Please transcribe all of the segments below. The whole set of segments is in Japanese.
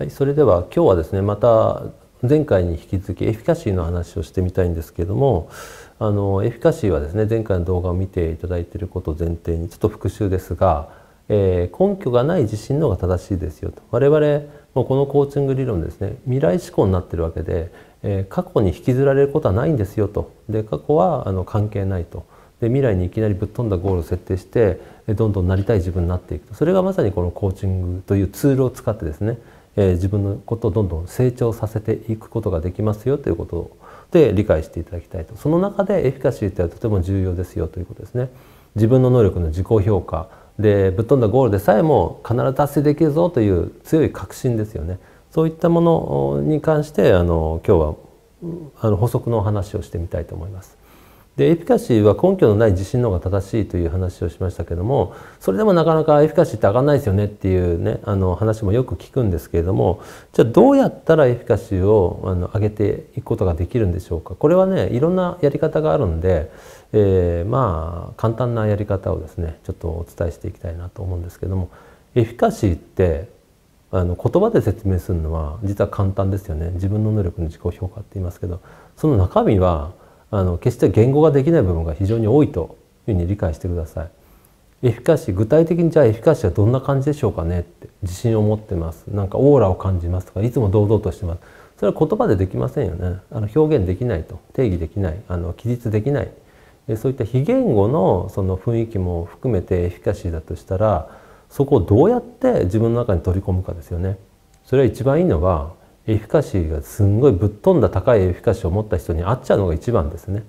はい、それでは今日はですねまた前回に引き続きエフィカシーの話をしてみたいんですけれどもあのエフィカシーはですね前回の動画を見ていただいていることを前提にちょっと復習ですが、えー、根拠がない自信の方が正しいですよと。我々もこのコーチング理論ですね未来志向になってるわけで、えー、過去に引きずられることはないんですよと。で過去はあの関係ないと。で未来にいきなりぶっ飛んだゴールを設定してどんどんなりたい自分になっていくと。それがまさにこのコーチングというツールを使ってですねえ、自分のことをどんどん成長させていくことができますよということで理解していただきたいと。その中でエフィカシーってはとても重要ですよということですね。自分の能力の自己評価。でぶっ飛んだゴールでさえも必ず達成できるぞという強い確信ですよね。そういったものに関してあの今日はあの補足のお話をしてみたいと思います。でエフィカシーは根拠のない自信の方が正しいという話をしましたけどもそれでもなかなかエフィカシーって上がらないですよねっていうねあの話もよく聞くんですけれどもじゃあどうやったらエフィカシーをあの上げていくことができるんでしょうか？これはねいろんなやり方があるんで、えー、まあ簡単なやり方をですねちょっとお伝えしていきたいなと思うんですけどもエフィカシーってあの言葉で説明するのは実は簡単ですよね。自分の能力の自己評価って言いますけどその中身はあの決して言語ができない部分が非常に多いというふうに理解してください。エフィカシー具体的にじゃあエフィカシーはどんな感じでしょうかねって自信を持ってます。なんかオーラを感じますとかいつも堂々としてます。それは言葉でできませんよね。あの表現できないと。定義できない。あの記述できない。そういった非言語のその雰囲気も含めてエフィカシーだとしたらそこをどうやって自分の中に取り込むかですよね。それは一番いいのはエフィカシーがすんごいぶっ飛んだ高いエフィカシーを持った人に会っちゃうのが一番ですね。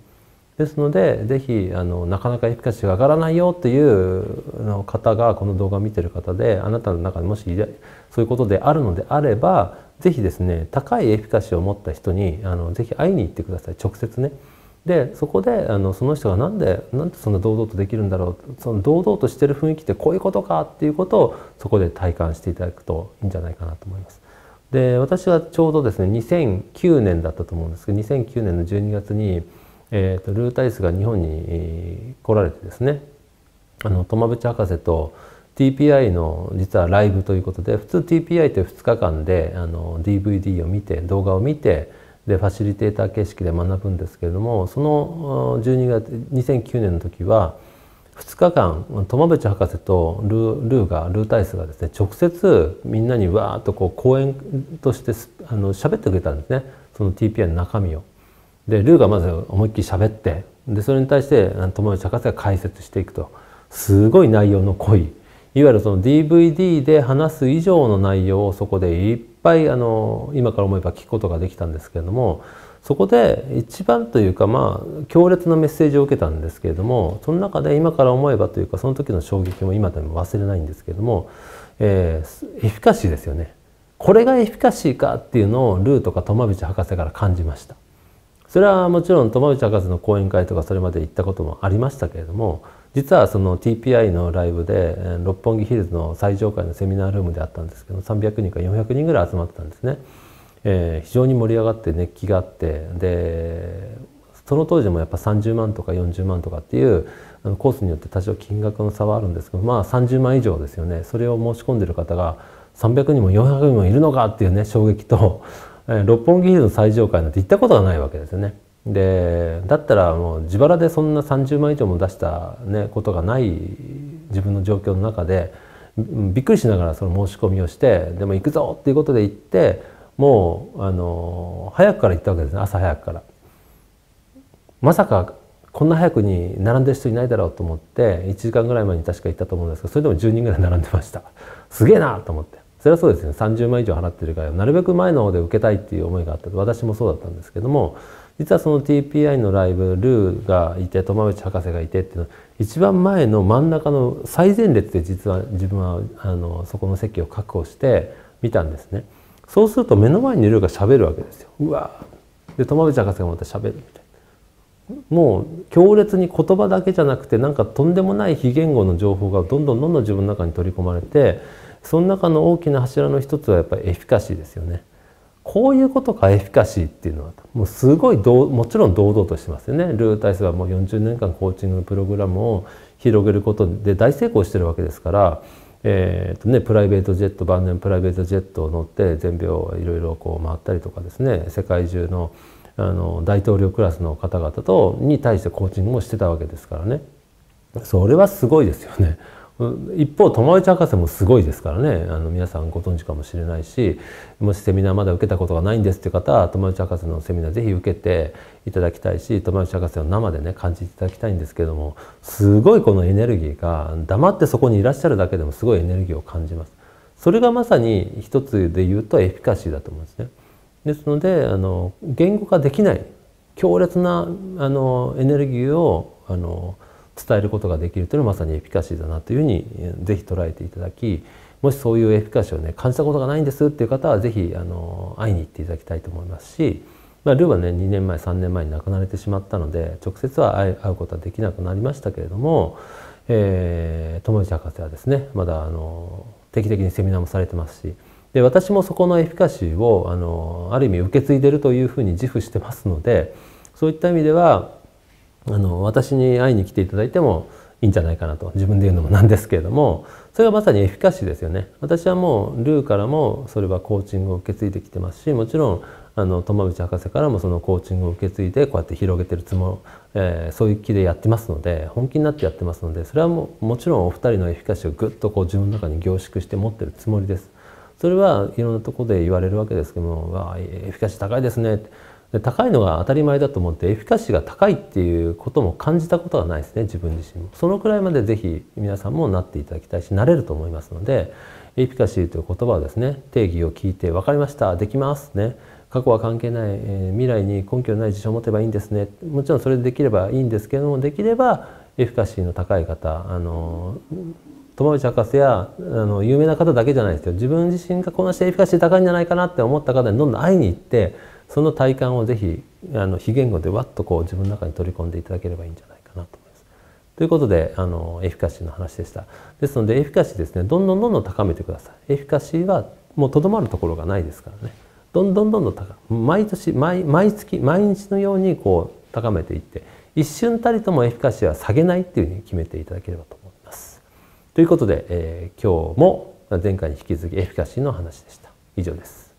ですので是非あのなかなかエフィカシーが上がらないよっていうの方がこの動画を見てる方であなたの中でもしそういうことであるのであれば是非ですね高いエフィカシーを持った人にあのぜひ会いに行ってください直接ね。でそこであのその人が何でなんでそんな堂々とできるんだろうその堂々としてる雰囲気ってこういうことかっていうことをそこで体感していただくといいんじゃないかなと思います。で私はちょうどですね2009年だったと思うんですけど2009年の12月に、えーと、ルータイスが日本に来られてですねあのトマブチ博士と TPI の実はライブということで普通 TPI って2日間であの DVD を見て動画を見てでファシリテーター形式で学ぶんですけれどもその12月2009年の時は2日間苫淵博士とルルーがルータイスがですね直接みんなにわーっとこう講演としてあの喋ってくれたんですね。その TPI の中身を。でルーがまず思いっきり喋ってでそれに対して苫淵博士が解説していくと。すごい内容の濃い。いわゆるその DVD で話す以上の内容をそこでいっぱいあの今から思えば聞くことができたんですけれどもそこで一番というかまあ強烈なメッセージを受けたんですけれどもその中で今から思えばというかその時の衝撃も今でも忘れないんですけれども、えー、エフィカシーですよねこれがエフィカシーかっていうのをルーとか苫淵博士から感じましたそれはもちろん苫淵博士の講演会とかそれまで行ったこともありましたけれども実はその TPI のライブで六本木ヒルズの最上階のセミナールームであったんですけど300人か400人ぐらい集まってたんですね。えー、非常に盛り上がって熱気があってでその当時もやっぱ30万とか40万とかっていうあのコースによって多少金額の差はあるんですけどまあ30万以上ですよねそれを申し込んでる方が300人も400人もいるのかっていうね衝撃と、えー、六本木ヒルの最上階なんて行ったことがないわけですよね。でだったらもう自腹でそんな30万以上も出した、ね、ことがない自分の状況の中でびっくりしながらその申し込みをしてでも行くぞっていうことで行ってもうあの早くから行ったわけですね。朝早くから。まさかこんな早くに並んでる人いないだろうと思って1時間ぐらい前に確か行ったと思うんですけどそれでも10人ぐらい並んでました。すげえなと思って。それはそうですね。30万以上払ってるからなるべく前の方で受けたいっていう思いがあって私もそうだったんですけども実はその TPI のライブルーがいて苫内博士がいてっていうのは一番前の真ん中の最前列で実は自分はあのそこの席を確保して見たんですね。そうすると目の前にいるが喋るわけですよ。うわで苫内博士がまた喋るみたいな。もう強烈に言葉だけじゃなくてなんかとんでもない非言語の情報がどんどんどんどん自分の中に取り込まれてその中の大きな柱の一つはやっぱりエフィカシーですよね。こういうことかエフィカシーっていうのはもうすごいもちろん堂々としてますよねルータイスはもう40年間コーチングのプログラムを広げることで大成功してるわけですからえーとね、プライベートジェット晩年プライベートジェットを乗って全米をいろいろこう回ったりとかですね世界中のあの大統領クラスの方々とに対してコーチングもしてたわけですからねそれはすごいですよね。一方友内博士もすごいですからねあの皆さんご存知かもしれないしもしセミナーまだ受けたことがないんですっていう方は友内博士のセミナーぜひ受けていただきたいし友内博士を生でね感じていただきたいんですけどもすごいこのエネルギーが黙ってそこにいらっしゃるだけでもすごいエネルギーを感じます。それがまさに一つで言うとエフィカシーだと思うんですね。ですのであの言語化できない強烈なあのエネルギーをあの伝えることができるというのはまさにエフィカシーだなというふうにぜひ捉えていただきもしそういうエフィカシーをね感じたことがないんですっていう方はぜひあの会いに行っていただきたいと思いますし、まあ、ルーはね2年前3年前に亡くなられてしまったので直接は会うことはできなくなりましたけれども、えー、友内博士はですねまだあの定期的にセミナーもされてますしで私もそこのエフィカシーをあのある意味受け継いでるというふうに自負してますのでそういった意味ではあの私に会いに来ていただいてもいいんじゃないかなと自分で言うのもなんですけれどもそれがまさにエフィカシーですよね私はもうルーからもそれはコーチングを受け継いできてますしもちろんあの友内博士からもそのコーチングを受け継いでこうやって広げてるつもり、えー、そういう気でやってますので本気になってやってますのでそれはももちろんお二人のエフィカシーをぐっとこう自分の中に凝縮して持ってるつもりです。それはいろんなとこで言われるわけですけども「わあエフィカシー高いですね」ってで高いのが当たり前だと思ってエフィカシーが高いっていうことも感じたことはないですね自分自身も。そのくらいまでぜひ皆さんもなっていただきたいしなれると思いますのでエフィカシーという言葉をですね定義を聞いて分かりました。できますね。過去は関係ない、えー、未来に根拠のない事象を持てばいいんですね。もちろんそれでできればいいんですけどもできればエフィカシーの高い方あの友内博士やあの有名な方だけじゃないですよ。自分自身がこの人エフィカシー高いんじゃないかなって思った方にどんどん会いに行ってその体感をぜひあの非言語でわっとこう自分の中に取り込んでいただければいいんじゃないかなと思います。ということであのエフィカシーの話でした。ですのでエフィカシーですねどんどんどんどん高めてください。エフィカシーはもうとどまるところがないですからね。どんどんどんどん高毎年毎毎月毎日のようにこう高めていって一瞬たりともエフィカシーは下げないっていうふうに決めていただければと思います。ということで、えー、今日も前回に引き続きエフィカシーの話でした。以上です。